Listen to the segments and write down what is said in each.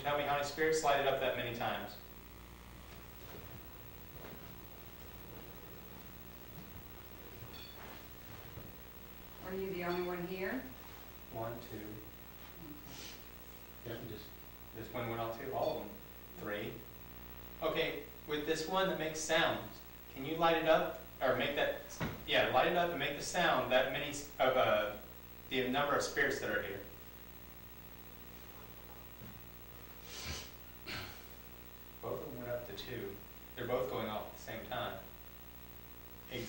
you tell me how many spirits light it up that many times? Are you the only one here? One, two, yeah, just, this one went out too, all of them, three. Okay, with this one that makes sounds, can you light it up, or make that, yeah, light it up and make the sound that many, of, uh, the number of spirits that are here? Both of them went up to two, they're both going off at the same time.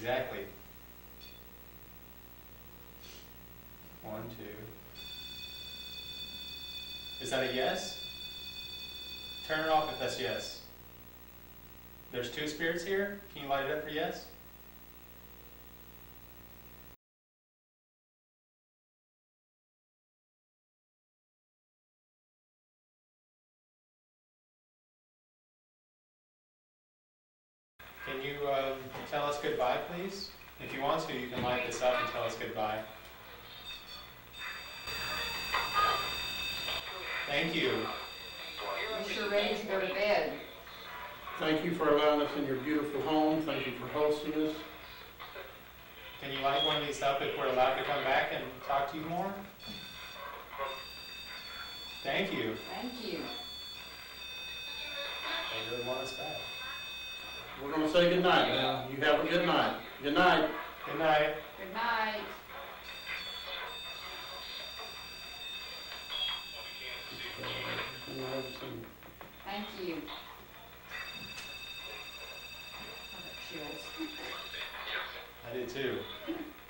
Exactly. One, two. Is that a yes? Turn it off if that's yes. There's two spirits here. Can you light it up for yes? Can you um, tell us goodbye, please? If you want to, you can light this up and tell us goodbye. Thank you. You sure ready to go to bed? Thank you for allowing us in your beautiful home. Thank you for hosting us. Can you light one of these up if we're allowed to come back and talk to you more? Thank you. Thank you. They really want us back. We're gonna say goodnight now. You have a good night. Good night. Good night. Good night. Thank you. I got chills. I did too.